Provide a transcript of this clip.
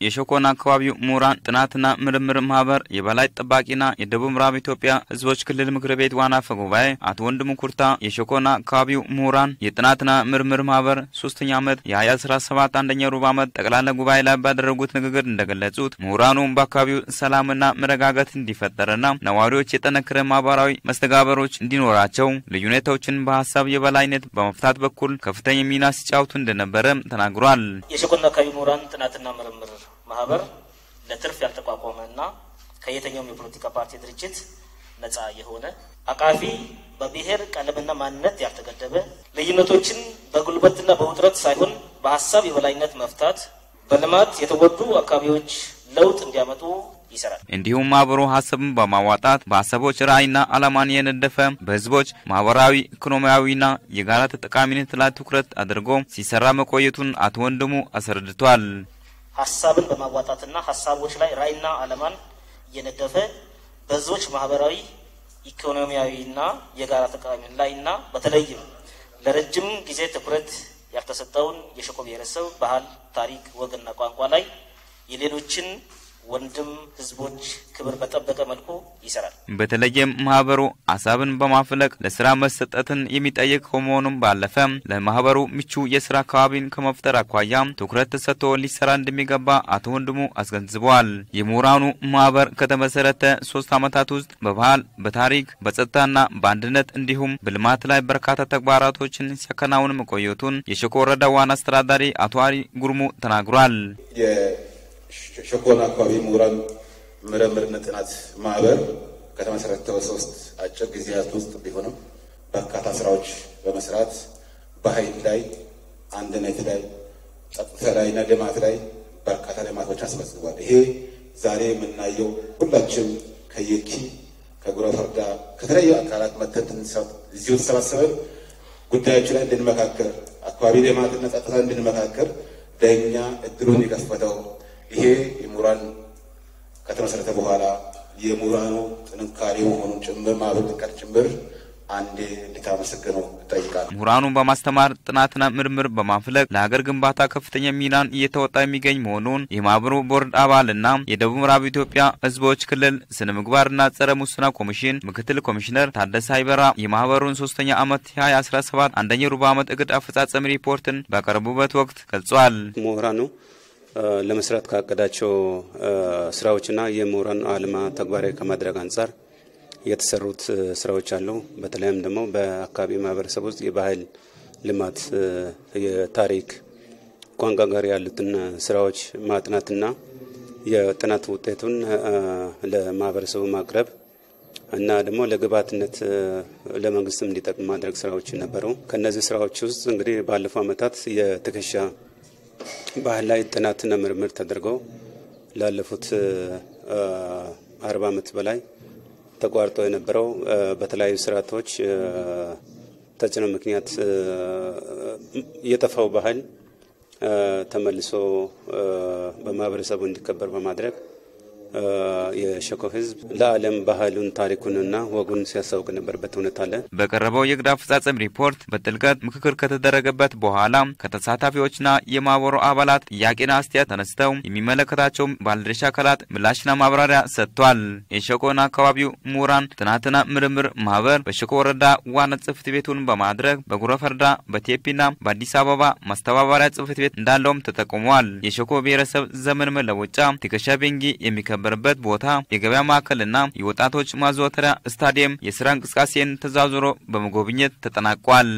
የሸኮና አካባቢው ምሁራን ጥናትና ምርምር ማህበር የበላይ ጠባቂና የደቡብ ምዕራብ ኢትዮጵያ ህዝቦች ክልል ምክር ቤት ዋና አፈ ጉባኤ አቶ ወንድሙ ኩርታ የሸኮና አካባቢው ምሁራን የጥናትና ምርምር ማህበር ሶስተኛ ዓመት የ2017 አንደኛ ሩብ ዓመት ጠቅላላ ጉባኤ ላይ ባደረጉት ንግግር እንደገለጹት ምሁራኑ በአካባቢው ሰላምና መረጋጋት እንዲፈጠርና ነዋሪዎች የጠነከረ ማህበራዊ መስተጋበሮች እንዲኖራቸው ልዩነቶችን በሀሳብ የበላይነት በመፍታት በኩል ከፍተኛ ሚና ሲጫወቱ እንደነበረ ተናግሯል። የሸኮና አካባቢ ምሁራን ጥናትና ምርምር ማህበር ለትርፍ ያልተቋቋመ እና ከየትኛውም የፖለቲካ ፓርቲ ድርጅት ነጻ የሆነ አቃፊ በብሔር ቀለምና ማንነት ያልተገደበ ልዩነቶችን በጉልበትና በውጥረት ሳይሆን በሀሳብ የበላይነት መፍታት በልማት የተጎዱ አካባቢዎች ለውጥ እንዲያመጡ ይሰራል። እንዲሁም ማህበሩ ሀሳብን በማዋጣት በሀሳቦች ራዕይና ዓላማን የነደፈ በህዝቦች ማህበራዊ ኢኮኖሚያዊና የጋራ ተጠቃሚነት ላይ ትኩረት አድርጎ ሲሰራ መቆየቱን አቶ ወንድሙ አስረድቷል። ሀሳብን በማዋጣትና ሀሳቦች ላይ ራዕይና ዓላማን እየነደፈ በህዝቦች ማህበራዊ ኢኮኖሚያዊና የጋራ ተጠቃሚ ላይና በተለይም ለረጅም ጊዜ ትኩረት ያልተሰጠውን የሸኮ ብሔረሰብ ባህል፣ ታሪክ፣ ወግና ቋንቋ ላይ የሌሎችን ወንድም ህዝቦች ክብር በጠበቀ መልኩ ይሰራል። በተለይም ማህበሩ ሀሳብን በማፍለቅ ለስራ መሰጠትን የሚጠይቅ ከመሆኑም ባለፈ ለማህበሩ ምቹ የስራ አካባቢን ከመፍጠር አኳያ ትኩረት ተሰጥቶ ሊሰራ እንደሚገባ አቶ ወንድሙ አስገንዝበዋል። የምሁራኑ ማህበር ከተመሰረተ ሶስት ዓመታት ውስጥ በባህል፣ በታሪክ፣ በጸጥታና በአንድነት እንዲሁም በልማት ላይ በርካታ ተግባራቶችን ሲያከናውን መቆየቱን የሸኮ ወረዳ ዋና አስተዳዳሪ አቶ አሪ ጉርሙ ተናግሯል። ሸኮና አካባቢ ምሁራን ምርምርና ጥናት ማህበር ከተመሰረተ ሶስት አጭር ጊዜያት ውስጥ ቢሆንም በርካታ ስራዎች በመስራት በኃይል ላይ፣ አንድነት ላይ፣ ጸጥታ ላይ እና ልማት ላይ በርካታ ልማቶች አስመዝግቧል። ይሄ ዛሬ የምናየው ሁላችንም ከየኪ ከጉራ ፈርዳ ከተለያዩ አካላት መተን እዚሁ ተሰባሰበን ጉዳዮች ላይ እንድንመካከር አካባቢ ልማትና ጸጥታ እንድንመካከር ለእኛ እድሉን የከፈተው ይሄ የምሁራን ከተመሰረተ በኋላ የምሁራኑ ጥንካሬ መሆኑን ጭምር ማህበር ጥንካሬ ጭምር አንዴ እንድታመሰግነው እጠይቃለሁ። ምሁራኑ በማስተማር ጥናትና ምርምር በማፍለቅ ለሀገር ግንባታ ከፍተኛ ሚናን እየተወጣ የሚገኝ መሆኑን የማህበሩ ቦርድ አባልና የደቡብ ምዕራብ ኢትዮጵያ ህዝቦች ክልል ስነ ምግባርና ጸረ ሙስና ኮሚሽን ምክትል ኮሚሽነር ታደሰ አይበራ የማህበሩን ሶስተኛ ዓመት የ2017 አንደኛ ሩብ ዓመት እቅድ አፈጻጸም ሪፖርትን ባቀረቡበት ወቅት ገልጿል። ምሁራኑ ለመስራት ካቀዳቸው ስራዎችና የምሁራን አልማ ተግባራዊ ከማድረግ አንጻር የተሰሩት ስራዎች አሉ። በተለይም ደግሞ በአካባቢ ማህበረሰብ ውስጥ የባህል ልማት፣ የታሪክ ቋንቋ ጋር ያሉትን ስራዎች ማጥናትና የጥናት ውጤቱን ለማህበረሰቡ ማቅረብ እና ደግሞ ለግብዓትነት ለመንግስትም እንዲጠቅም ማድረግ ስራዎች ነበሩ። ከነዚህ ስራዎች ውስጥ እንግዲህ ባለፈው ዓመታት የትከሻ ባህል ላይ ጥናትና ምርምር ተደርገው ላለፉት አርባ ዓመት በላይ ተቋርጦ የነበረው በተለያዩ ስርዓቶች ተጽዕኖ ምክንያት የጠፋው ባህል ተመልሶ በማህበረሰቡ እንዲከበር በማድረግ የሸኮ ህዝብ ለዓለም ባህሉን ታሪኩንና ወጉን ሲያሳውቅ ነበርበት እውነት አለ። በቀረበው የእቅድ አፈጻጸም ሪፖርት በጥልቀት ምክክር ከተደረገበት በኋላ ከተሳታፊዎችና የማህበሩ አባላት ጥያቄና አስተያየት ተነስተው የሚመለከታቸው ባለድርሻ አካላት ምላሽና ማብራሪያ ሰጥቷል። የሸኮና አካባቢው ምሁራን ጥናትና ምርምር ማህበር በሸኮ ወረዳ ዋና ጽሕፈት ቤቱን በማድረግ በጉረፈርዳ በቴፒና በአዲስ አበባ ማስተባበሪያ ጽሕፈት ቤት እንዳለውም ተጠቁሟል። የሸኮ ብሔረሰብ ዘመን መለወጫ ትከሻ ቤንጊ የሚከ በርበት ቦታ የገበያ ማዕከልና የወጣቶች ማዘወተሪያ ስታዲየም የስራ እንቅስቃሴን ተዛዙሮ በመጎብኘት ተጠናቋል።